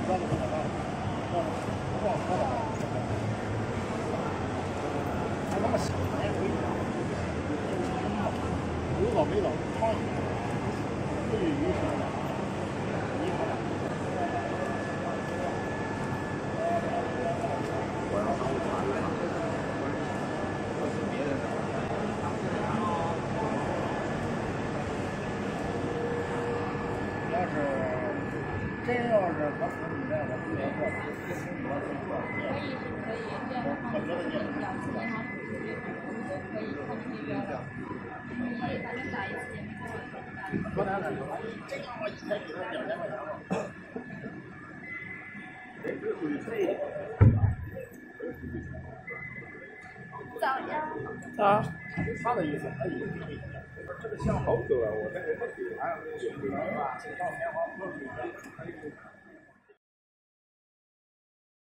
没了，没了，没了，了，没了，没了，真要是他不明白，我不要过来。可以是可以，这样的话我们两次银行手续我们都可以看那边的，可以反正打一次也没多少钱。昨天他说，这样我一天给他两千块钱了。早呀。啊，他的意思，他意思这个想好久了，我这个没给他，就是吧？这张棉花不是